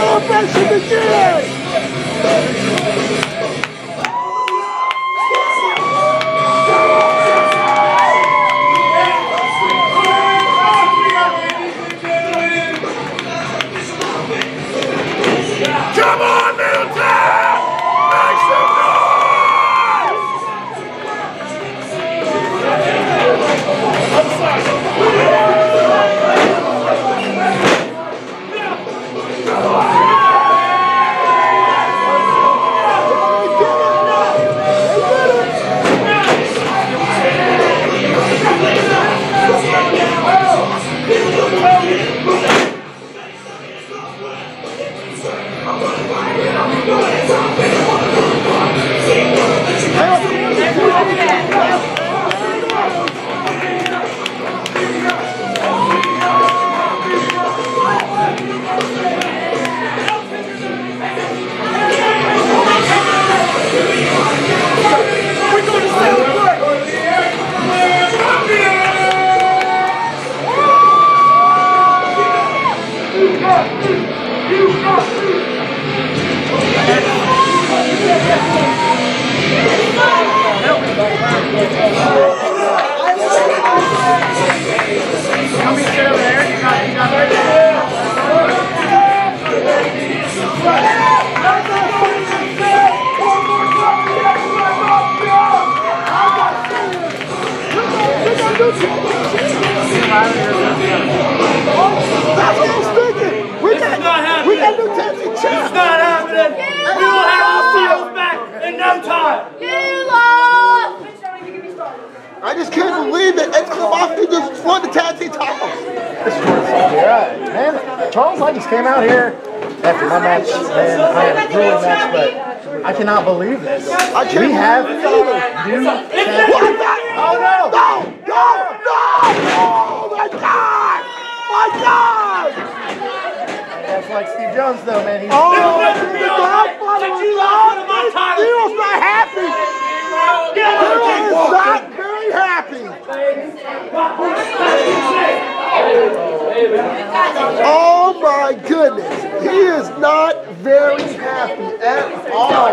Super Chiquititas! I'm gonna go We got, we got just can't believe it! Extra Mafia just won the Tennessee titles! You're right. Man, Charles, I just came out here after my match, and I had a grueling match, but I cannot believe this. I can't we have believe it either. new What the? Oh no! No! No! No! Oh my God! My God! That's like Steve Jones, though, man. He's Oh, Oh my goodness. He is not very happy at all.